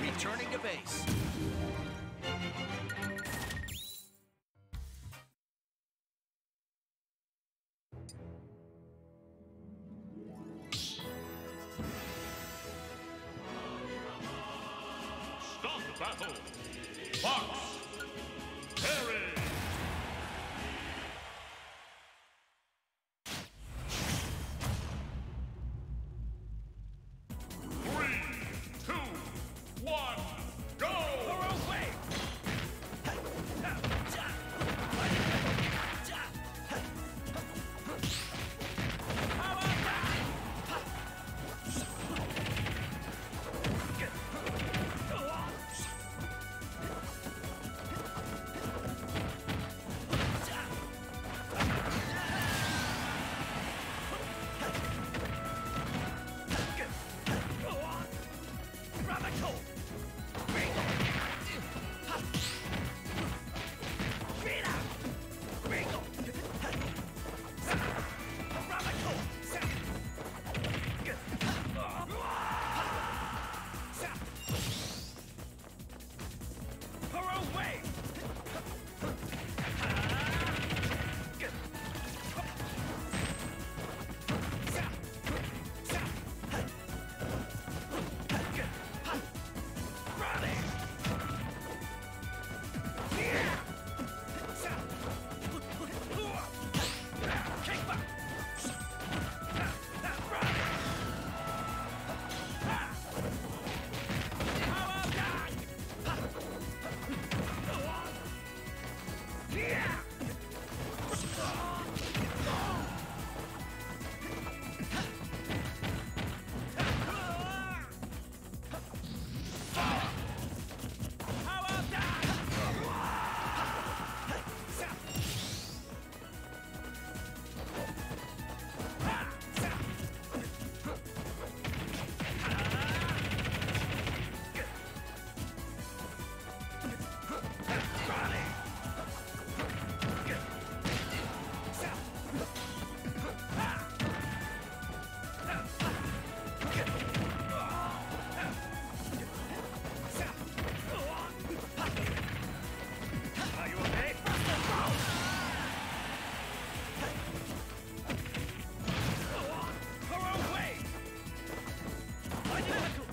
Returning to base. Start battle. Fox. Oh,